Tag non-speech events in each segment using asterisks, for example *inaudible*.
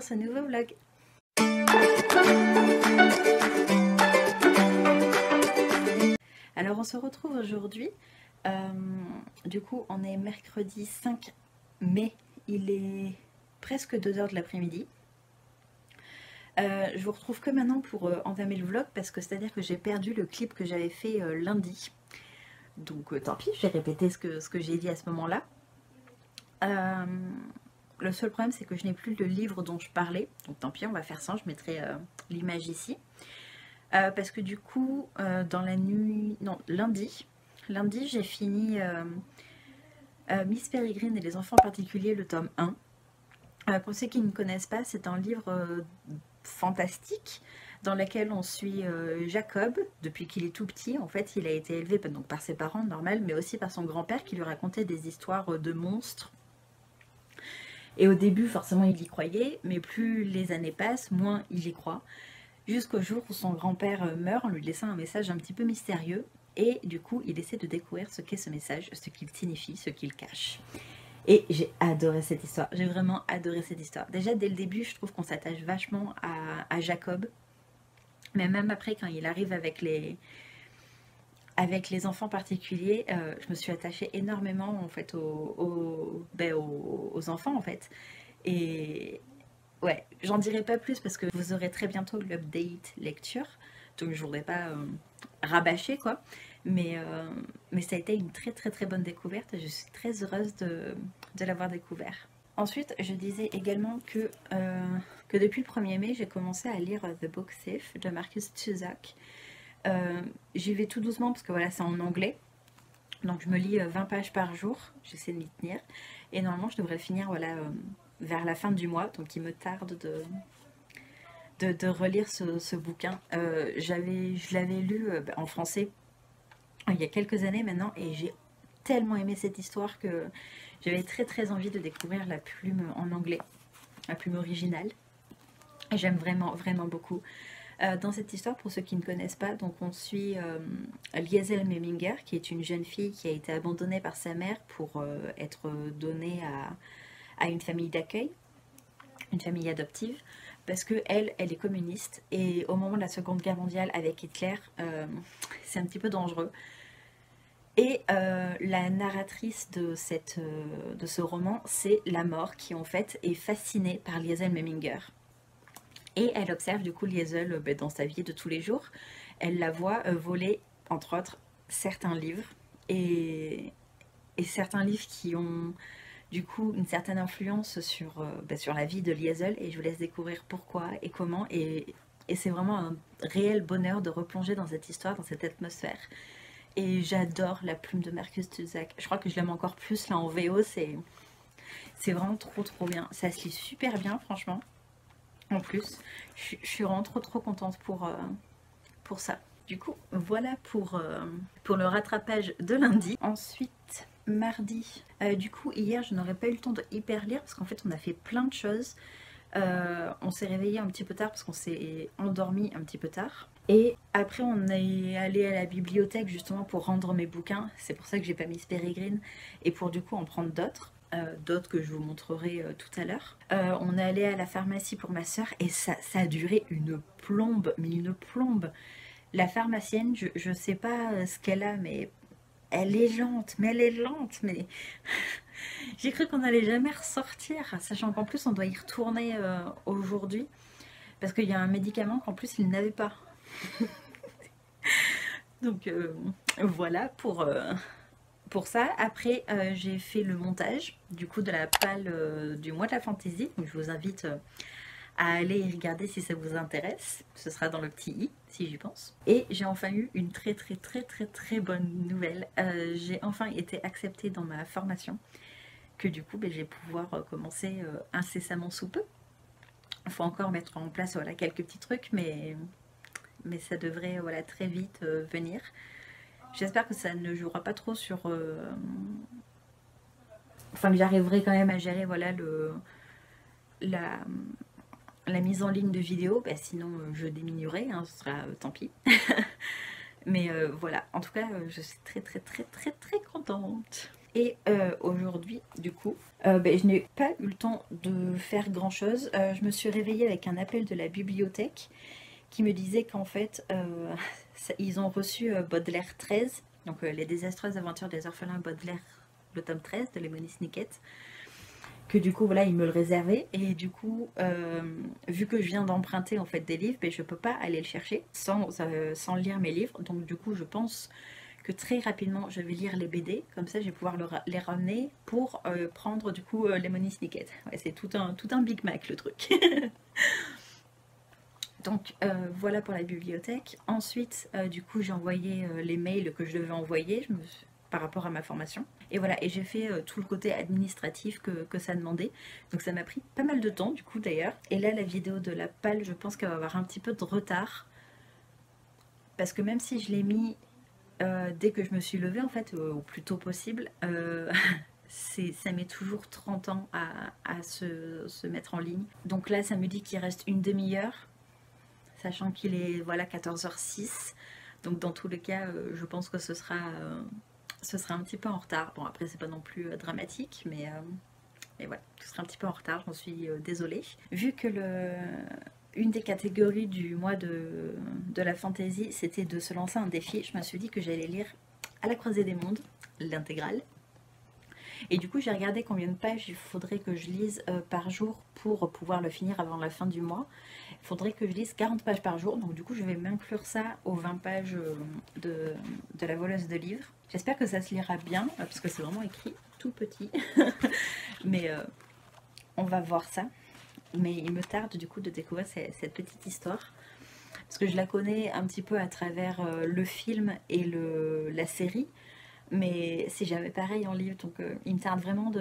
ce nouveau vlog. Alors on se retrouve aujourd'hui, euh, du coup on est mercredi 5 mai, il est presque 2h de l'après-midi. Euh, je vous retrouve que maintenant pour euh, entamer le vlog parce que c'est à dire que j'ai perdu le clip que j'avais fait lundi. Donc tant pis, je vais répéter ce ce que j'ai dit à ce moment-là. Le seul problème, c'est que je n'ai plus le livre dont je parlais. Donc tant pis, on va faire ça. Je mettrai euh, l'image ici. Euh, parce que du coup, euh, dans la nuit... Non, lundi. Lundi, j'ai fini Miss Peregrine et les enfants particuliers, le tome 1. pour ceux qui ne connaissent pas, c'est un livre fantastique dans lequel on suit Jacob depuis qu'il est tout petit. En fait, il a été élevé donc, par ses parents, normal, mais aussi par son grand-père qui lui racontait des histoires de monstres et au début, forcément, il y croyait, mais plus les années passent, moins il y croit. Jusqu'au jour où son grand-père euh, meurt en lui laissant un message un petit peu mystérieux. Et du coup, il essaie de découvrir ce qu'est ce message, ce qu'il signifie, ce qu'il cache. Et j'ai adoré cette histoire. J'ai vraiment adoré cette histoire. Déjà, dès le début, je trouve qu'on s'attache vachement à, Jacob. Mais même après, quand il arrive avec les, avec les enfants particuliers, euh, je me suis attachée énormément en fait ben, aux, aux, enfants en fait. Et ouais, j'en dirai pas plus parce que vous aurez très bientôt l'update lecture, donc je voudrais pas euh, rabâcher quoi. Mais, euh, mais ça a été une très très très bonne découverte je suis très heureuse de, de l'avoir découvert. Ensuite, je disais également que, que depuis le 1er mai, j'ai commencé à lire The Book Thief de Marcus Tuzak. Euh, j'y vais tout doucement parce que voilà, c'est en anglais. Donc je me lis 20 euh, pages par jour, j'essaie de m'y tenir. Et normalement je devrais finir voilà, euh, vers la fin du mois, donc il me tarde de, de, relire ce, bouquin. je l'avais lu bah, en français il y a quelques années maintenant et j'ai tellement aimé cette histoire que j'avais très très envie de découvrir la plume en anglais, la plume originale. J'aime vraiment vraiment beaucoup. Euh, dans cette histoire, pour ceux qui ne connaissent pas, donc on suit euh, Liesel Meminger, qui est une jeune fille qui a été abandonnée par sa mère pour euh, être donnée à, une famille d'accueil, une famille adoptive, parce que elle, est communiste, et au moment de la Seconde Guerre mondiale avec Hitler, c'est un petit peu dangereux. Et la narratrice de, cette, de ce roman, c'est la mort, qui en fait est fascinée par Liesel Meminger. Et elle observe du coup Liesel euh, ben, dans sa vie de tous les jours. Elle la voit euh, voler, entre autres, certains livres. Et, certains livres qui ont du coup une certaine influence sur, euh, ben, sur la vie de Liesel. Et je vous laisse découvrir pourquoi et comment. Et, c'est vraiment un réel bonheur de replonger dans cette histoire, dans cette atmosphère. Et j'adore la plume de Marcus Tuzak. Je crois que je l'aime encore plus là en VO. C'est vraiment trop trop bien. Ça se lit super bien franchement en plus. Je, suis vraiment trop trop contente pour, euh, ça. Du coup, voilà pour, euh, pour le rattrapage de lundi. Ensuite, mardi. Euh, du coup, hier, je n'aurais pas eu le temps de hyper lire parce qu'en fait, on a fait plein de choses. on s'est réveillé un petit peu tard parce qu'on s'est endormi un petit peu tard. Et après, on est allé à la bibliothèque justement pour rendre mes bouquins. C'est pour ça que j'ai pas mis Peregrine et pour du coup en prendre d'autres. Euh, d'autres que je vous montrerai euh, tout à l'heure. Euh, on est allé à la pharmacie pour ma soeur et ça, a duré une plombe, mais une plombe. La pharmacienne, je ne sais pas ce qu'elle a, mais elle est lente, mais elle est lente, mais *laughs* j'ai cru qu'on n'allait jamais ressortir, sachant qu'en plus on doit y retourner aujourd'hui, parce qu'il y a un médicament qu'en plus il n'avait pas. *laughs* Donc voilà pour pour ça. Après, euh, j'ai fait le montage du coup de la palle euh, du mois de la fantaisie. Donc je vous invite euh, à aller regarder si ça vous intéresse. Ce sera dans le petit i, si j'y pense. Et j'ai enfin eu une très très très très très bonne nouvelle. j'ai enfin été acceptée dans ma formation. Que du coup, ben, je vais pouvoir commencer incessamment sous peu. Il faut encore mettre en place voilà, quelques petits trucs, mais, mais ça devrait voilà, très vite venir. J'espère que ça ne jouera pas trop sur... Euh, enfin, que j'arriverai quand même à gérer voilà, le... la... la mise en ligne de vidéos. Bah, sinon, euh, je diminuerai, hein, ce sera euh, tant pis. *laughs* Mais voilà, en tout cas, je suis très très très très très contente. Et aujourd'hui, du coup, ben, je n'ai pas eu le temps de faire grand chose. Je me suis réveillée avec un appel de la bibliothèque qui me disait qu'en fait, *laughs* ils ont reçu Baudelaire 13, donc Les désastreuses aventures des orphelins Baudelaire, le tome 13 de Lemony Snicket. Que du coup, voilà, ils me le réservaient. Et du coup, vu que je viens d'emprunter en fait des livres, ben, je peux pas aller le chercher sans, sans lire mes livres. Donc du coup, je pense que très rapidement je vais lire les BD, comme ça je vais pouvoir les ramener pour euh, prendre du coup euh, les Money Snicket. Ouais, c'est tout un, tout un Big Mac le truc. *laughs* Donc euh, voilà pour la bibliothèque. Ensuite, du coup, j'ai envoyé les mails que je devais envoyer par rapport à ma formation. Et voilà, et j'ai fait tout le côté administratif que, ça demandait. Donc ça m'a pris pas mal de temps, du coup, d'ailleurs. Et là, la vidéo de la palle, je pense qu'elle va avoir un petit peu de retard. Parce que même si je l'ai mis euh, dès que je me suis levée, en fait, euh, au plus tôt possible, euh, *laughs* ça met toujours 30 ans à, se, mettre en ligne. Donc là, ça me dit qu'il reste une demi-heure, sachant qu'il est voilà 14h06. Donc dans tous les cas, je pense que ce sera, ce sera un petit peu en retard. Bon, après, c'est pas non plus dramatique, mais, mais voilà, ce sera un petit peu en retard, j'en suis désolée. Vu que le une des catégories du mois de, la fantaisie, c'était de se lancer un défi. Je me suis dit que j'allais lire À la croisée des mondes, l'intégrale. Et du coup, j'ai regardé combien de pages il faudrait que je lise euh, par jour pour pouvoir le finir avant la fin du mois. Il faudrait que je lise 40 pages par jour. Donc du coup, je vais m'inclure ça aux 20 pages euh, de, la voleuse de livres. J'espère que ça se lira bien, euh, parce que c'est vraiment écrit tout petit. *laughs* Mais on va voir ça mais il me tarde du coup de découvrir cette, petite histoire parce que je la connais un petit peu à travers le film et le, la série mais c'est jamais pareil en livre donc euh, il me tarde vraiment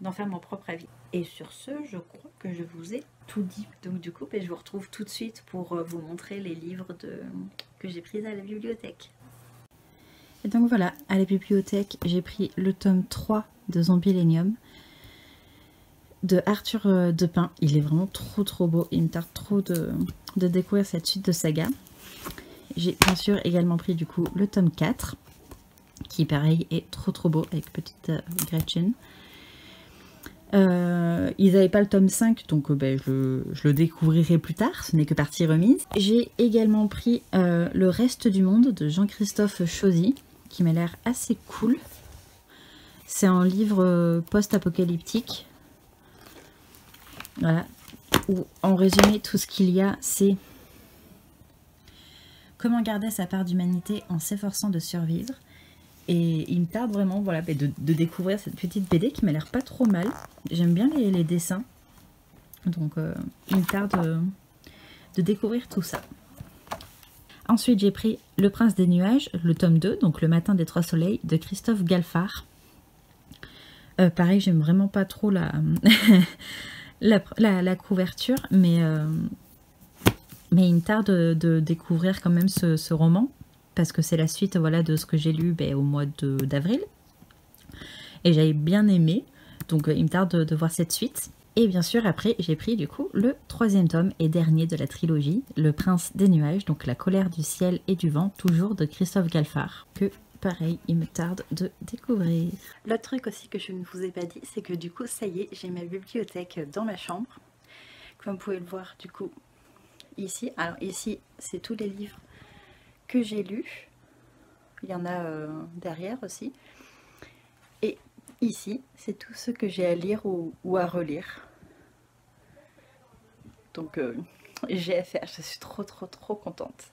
d'en faire mon propre avis et sur ce je crois que je vous ai tout dit donc du coup ben, je vous retrouve tout de suite pour euh, vous montrer les livres de, que j'ai pris à la bibliothèque et donc voilà à la bibliothèque j'ai pris le tome 3 de Zombie de Arthur euh, Depin. Il est vraiment trop trop beau. Il me tarde trop de, découvrir cette suite de saga. J'ai bien sûr également pris du coup le tome 4 qui pareil est trop trop beau avec petite euh, Gretchen. Euh, ils n'avaient pas le tome 5 donc ben, je, le découvrirai plus tard, ce n'est que partie remise. J'ai également pris Le reste du monde de Jean-Christophe Chauzy qui m'a l'air assez cool. C'est un livre post-apocalyptique voilà. Ou en résumé, tout ce qu'il y a, c'est comment garder sa part d'humanité en s'efforçant de survivre. Et il me tarde vraiment voilà, bah, de, découvrir cette petite BD qui m'a l'air pas trop mal. J'aime bien les, dessins. Donc euh, il me tarde euh, de découvrir tout ça. Ensuite j'ai pris Le Prince des Nuages, le tome 2, donc Le Matin des Trois Soleils, de Christophe Galfard. Euh, pareil, j'aime vraiment pas trop la... *laughs* couverture, mais il me tarde de, découvrir quand même ce, roman, parce que c'est la suite voilà, de ce que j'ai lu ben, au mois d'avril. Et j'avais bien aimé, donc euh, il me tarde de, voir cette suite. Et bien sûr, après, j'ai pris du coup le troisième tome et dernier de la trilogie, Le Prince des Nuages, donc La colère du ciel et du vent, toujours de Christophe Galfard, que pareil, il me tarde de découvrir. L'autre truc aussi que je ne vous ai pas dit, c'est que du coup, ça y est, j'ai ma bibliothèque dans ma chambre. Comme vous pouvez le voir, du coup, ici. Alors ici, c'est tous les livres que j'ai lus. Il y en a euh, derrière aussi. Et ici, c'est tout ce que j'ai à lire ou, à relire. Donc, euh, *laughs* j'ai à faire. Je suis trop, trop, trop contente.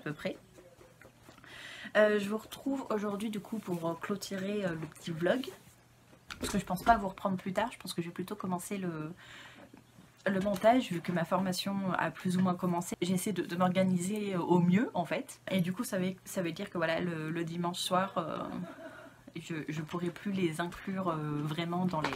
À peu près. Euh, je vous retrouve aujourd'hui du coup pour clôturer le petit vlog. Parce que je pense pas vous reprendre plus tard, je pense que je vais plutôt commencer le, le montage, vu que ma formation a plus ou moins commencé, j'essaie de, m'organiser au mieux en fait. Et du coup, ça veut, ça veut dire que voilà, le, dimanche soir, euh, je ne pourrai plus les inclure euh, vraiment dans les,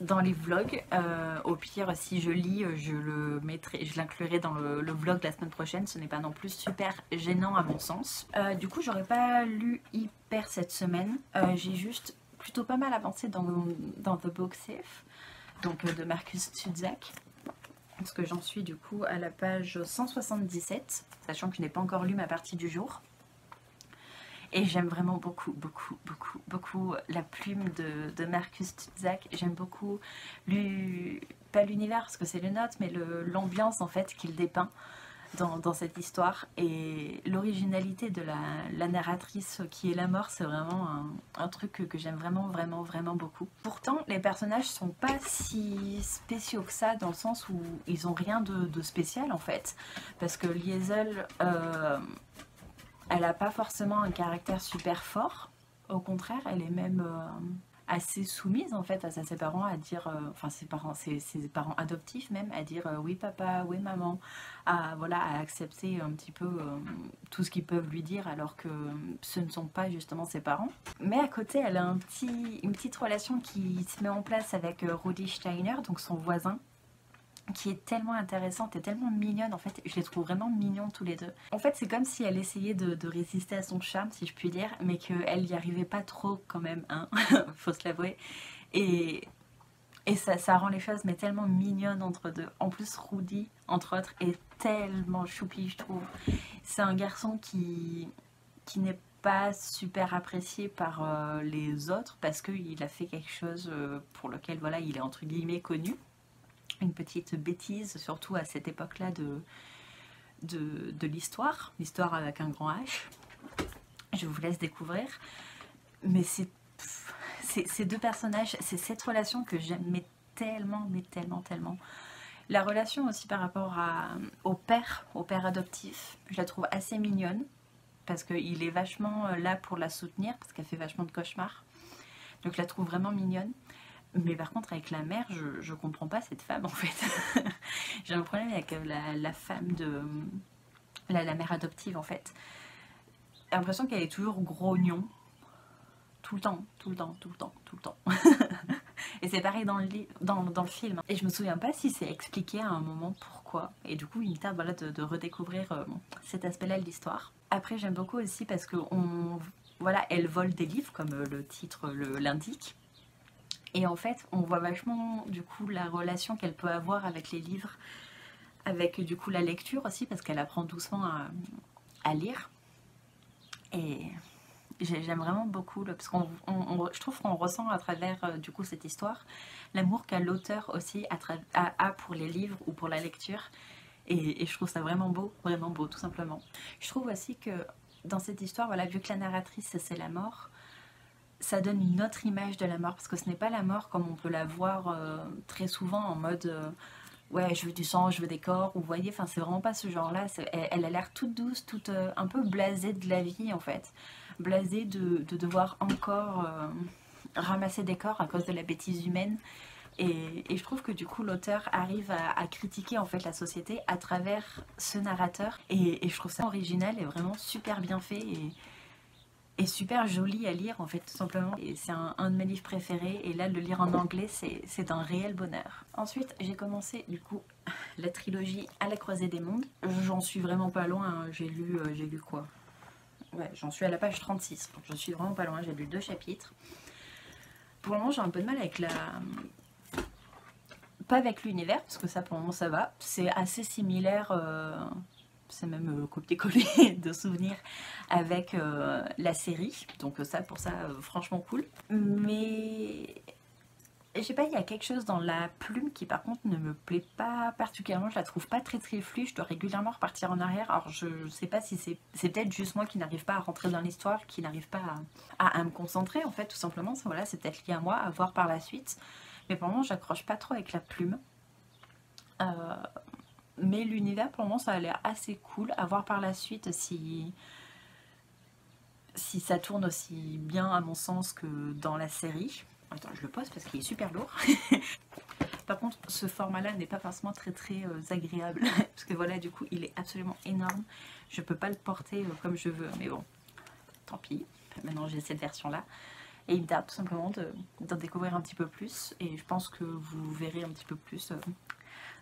dans les vlogs. Euh, au pire, si je lis, je le mettrai, je l'inclurai dans le, vlog la semaine prochaine. Ce n'est pas non plus super gênant à mon sens. du coup, j'aurais pas lu hyper cette semaine. J'ai juste plutôt pas mal avancé dans, The Book Safe donc euh, de Marcus Tudzak. Parce que j'en suis du coup à la page 177, sachant que je n'ai pas encore lu ma partie du jour. Et j'aime vraiment beaucoup, beaucoup, beaucoup, beaucoup la plume de, Marcus Tudzak. J'aime beaucoup, pas l'univers parce que c'est le note, mais l'ambiance en fait qu'il dépeint dans, cette histoire. Et l'originalité de la, narratrice qui est la mort, c'est vraiment un, truc que, j'aime vraiment, vraiment, vraiment beaucoup. Pourtant, les personnages sont pas si spéciaux que ça, dans le sens où ils ont rien de, spécial en fait. Parce que Liesel, euh, elle a pas forcément un caractère super fort. Au contraire, elle est même... Euh, assez soumise en fait à ses parents à dire euh, enfin ses parents ses, parents adoptifs même à dire euh, oui papa oui maman à voilà à accepter un petit peu tout ce qu'ils peuvent lui dire alors que ce ne sont pas justement ses parents. Mais à côté elle a un petit une petite relation qui se met en place avec Rudi Steiner donc son voisin qui est tellement intéressante et tellement mignonne en fait, je les trouve vraiment mignons tous les deux. En fait c'est comme si elle essayait de, résister à son charme si je puis dire, mais qu'elle n'y arrivait pas trop quand même, hein, *laughs* faut se l'avouer. Et, ça, rend les choses mais tellement mignonnes entre deux. En plus Rudy, entre autres, est tellement choupi je trouve. C'est un garçon qui, qui n'est pas super apprécié par euh, les autres parce qu'il a fait quelque chose euh, pour lequel voilà il est entre guillemets connu une petite bêtise, surtout à cette époque-là de, de, l'histoire, l'histoire avec un grand H. Je vous laisse découvrir. Mais c'est ces deux personnages, c'est cette relation que j'aime tellement, mais tellement, tellement. La relation aussi par rapport au père, au père adoptif, je la trouve assez mignonne parce qu'il est vachement euh, là pour la soutenir parce qu'elle fait vachement de cauchemars. Donc je la trouve vraiment mignonne. Mais par contre, avec la mère, je, ne comprends pas cette femme en fait. *laughs* J'ai un problème avec la, femme de. La, mère adoptive en fait. J'ai l'impression qu'elle est toujours grognon. Tout le temps, tout le temps, tout le temps, tout le temps. *laughs* et c'est pareil dans le, dans, dans, le film. Et je me souviens pas si c'est expliqué à un moment pourquoi. Et du coup, il me tarde voilà, de, redécouvrir euh, cet aspect-là de l'histoire. Après, j'aime beaucoup aussi parce que on, voilà, elle vole des livres, comme euh, le titre l'indique. Et en fait, on voit vachement du coup la relation qu'elle peut avoir avec les livres, avec du coup la lecture aussi, parce qu'elle apprend doucement à, lire. Et j'aime vraiment beaucoup, parce que je trouve qu'on ressent à travers euh, du coup cette histoire l'amour qu'a l'auteur aussi a, pour les livres ou pour la lecture. Et, et, je trouve ça vraiment beau, vraiment beau, tout simplement. Je trouve aussi que dans cette histoire, voilà, vu que la narratrice c'est la mort, ça donne une autre image de la mort parce que ce n'est pas la mort comme on peut la voir euh, très souvent en mode euh, ouais je veux du sang, je veux des corps, vous voyez, enfin c'est vraiment pas ce genre là, elle, a l'air toute douce, toute euh, un peu blasée de la vie en fait, blasée de, devoir encore ramasser des corps à cause de la bêtise humaine. Et, je trouve que du coup l'auteur arrive à, critiquer en fait la société à travers ce narrateur. Et, je trouve ça original et vraiment super bien fait est super joli à lire en fait tout simplement et c'est un, de mes livres préférés et là le lire en anglais c'est un réel bonheur. Ensuite j'ai commencé du coup *laughs* la trilogie à la croisée des mondes. J'en suis vraiment pas loin, hein. j'ai lu, euh, j'ai lu quoi? Ouais j'en suis à la page 36, donc je suis vraiment pas loin, j'ai lu deux chapitres. Pour le moment j'ai un peu de mal avec la... Pas avec l'univers parce que ça pour le moment ça va, c'est assez similaire... Euh, c'est même euh, copier-coller *laughs* de souvenirs avec euh, la série. Donc ça, pour ça, euh, franchement cool. Mais je sais pas, il y a quelque chose dans la plume qui par contre ne me plaît pas particulièrement. Je la trouve pas très très. Je dois régulièrement repartir en arrière. Alors je sais pas si c'est c'est peut-être juste moi qui n'arrive pas à rentrer dans l'histoire, qui n'arrive pas à, me concentrer en fait tout simplement. Voilà, c'est peut-être lié à moi, à voir par la suite. Mais pour le moment, j'accroche pas trop avec la plume. Mais l'univers pour le moment ça a l'air assez cool. À voir par la suite si, si ça tourne aussi bien à mon sens que dans la série. Attends, je le pose parce qu'il est super lourd. *laughs* Par contre, ce format-là n'est pas forcément très très euh, agréable. *laughs* parce que voilà, du coup, il est absolument énorme. Je peux pas le porter euh, comme je veux. Mais bon, tant pis. Maintenant, j'ai cette version-là. Et il me tarde tout simplement d'en découvrir un petit peu plus. Et je pense que vous verrez un petit peu plus euh,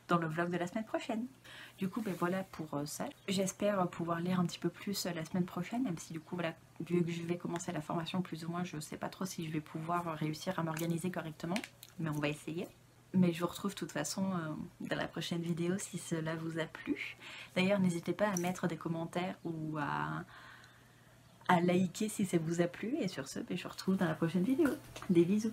dans le vlog de la semaine prochaine. Du coup, ben voilà pour ça. J'espère pouvoir lire un petit peu plus la semaine prochaine, même si du coup, vu que je vais commencer la formation plus ou moins, je sais pas trop si je vais pouvoir réussir à m'organiser correctement. Mais on va essayer. Mais je vous retrouve de toute façon euh, dans la prochaine vidéo si cela vous a plu. D'ailleurs, n'hésitez pas à mettre des commentaires ou à, à liker si ça vous a plu. Et sur ce, ben, je vous retrouve dans la prochaine vidéo. Des bisous